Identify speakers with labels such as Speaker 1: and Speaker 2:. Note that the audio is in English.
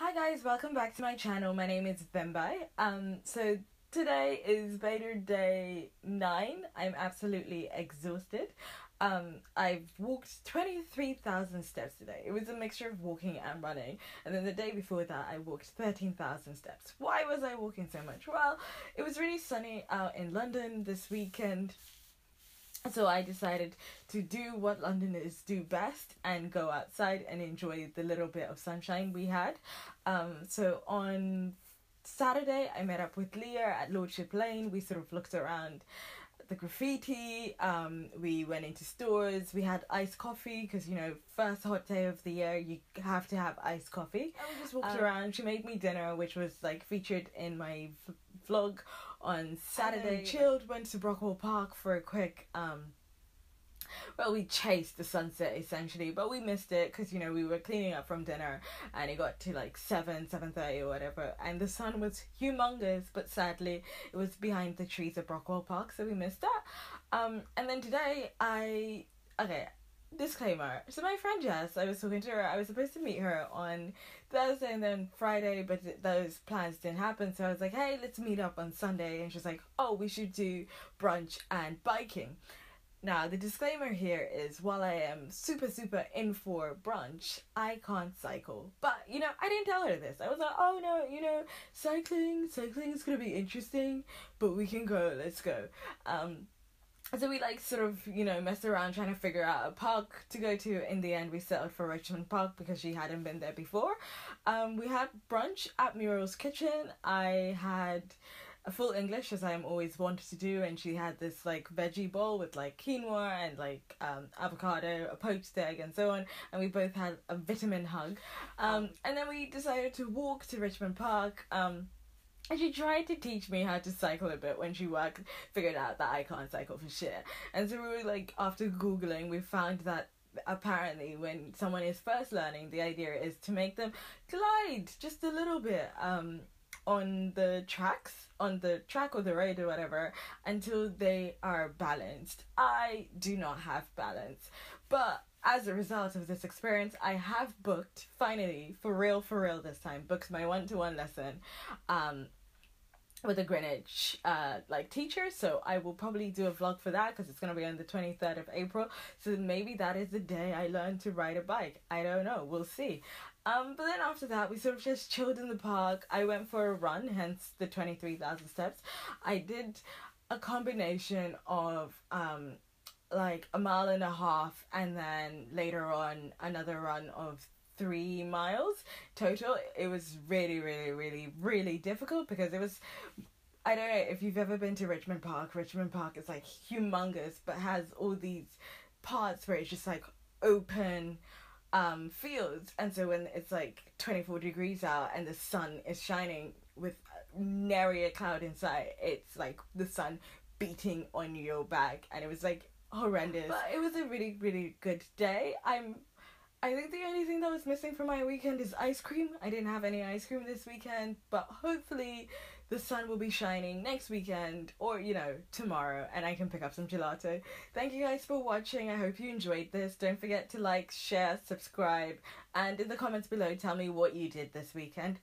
Speaker 1: Hi guys, welcome back to my channel. My name is Bembai. Um, so today is VEDA Day 9. I'm absolutely exhausted. Um, I've walked 23,000 steps today. It was a mixture of walking and running. And then the day before that, I walked 13,000 steps. Why was I walking so much? Well, it was really sunny out in London this weekend. So I decided to do what Londoners do best and go outside and enjoy the little bit of sunshine we had. Um, so on Saturday, I met up with Leah at Lordship Lane. We sort of looked around the graffiti. Um, we went into stores. We had iced coffee because you know first hot day of the year you have to have iced coffee. And we just walked um, around. She made me dinner, which was like featured in my vlog on Saturday. Chilled. Went to Brockwell Park for a quick um well, we chased the sunset essentially, but we missed it because you know we were cleaning up from dinner, and it got to like seven, seven thirty or whatever, and the sun was humongous. But sadly, it was behind the trees of Brockwell Park, so we missed that. Um, and then today I okay disclaimer. So my friend Jess, I was talking to her. I was supposed to meet her on Thursday and then Friday, but th- those plans didn't happen. So I was like, "Hey, let's meet up on Sunday." And she's like, "Oh, we should do brunch and biking." Now, the disclaimer here is while I am super, super in for brunch, I can't cycle. But, you know, I didn't tell her this. I was like, oh no, you know, cycling, cycling is gonna be interesting, but we can go, let's go. Um, so we like sort of, you know, messed around trying to figure out a park to go to. In the end, we settled for Richmond Park because she hadn't been there before. Um, we had brunch at Muriel's Kitchen. I had a full English as I'm always wanted to do, and she had this like veggie bowl with like quinoa and like um, avocado, a poached egg, and so on. And we both had a vitamin hug. Um, and then we decided to walk to Richmond Park. Um, and she tried to teach me how to cycle a bit when she worked, figured out that I can't cycle for shit. And so we were like, after Googling, we found that apparently when someone is first learning, the idea is to make them glide just a little bit. Um, on the tracks on the track or the road or whatever until they are balanced i do not have balance but as a result of this experience i have booked finally for real for real this time booked my one-to-one lesson um with a Greenwich uh like teacher so I will probably do a vlog for that because it's gonna be on the 23rd of April so maybe that is the day I learn to ride a bike I don't know we'll see um, but then after that, we sort of just chilled in the park. I went for a run, hence the 23,000 steps. I did a combination of um, like a mile and a half, and then later on, another run of three miles total. It was really, really, really, really difficult because it was. I don't know if you've ever been to Richmond Park. Richmond Park is like humongous, but has all these parts where it's just like open um, fields. And so when it's like 24 degrees out and the sun is shining with nary a cloud in sight, it's like the sun beating on your back. And it was like horrendous. But it was a really, really good day. I'm I think the only thing that was missing from my weekend is ice cream. I didn't have any ice cream this weekend, but hopefully the sun will be shining next weekend or, you know, tomorrow and I can pick up some gelato. Thank you guys for watching. I hope you enjoyed this. Don't forget to like, share, subscribe, and in the comments below tell me what you did this weekend.